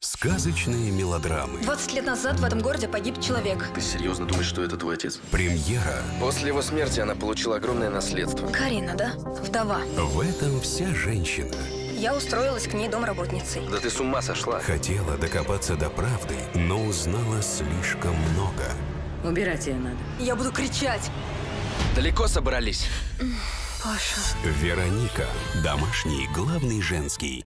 Сказочные мелодрамы. 20 лет назад в этом городе погиб человек. Ты серьезно думаешь, что это твой отец? Премьера. После его смерти она получила огромное наследство. Карина, да? Вдова. В этом вся женщина. Я устроилась к ней домработницей. Да ты с ума сошла. Хотела докопаться до правды, но узнала слишком много. Убирать ее надо. Я буду кричать. Далеко собрались? Паша. Вероника. Домашний главный женский.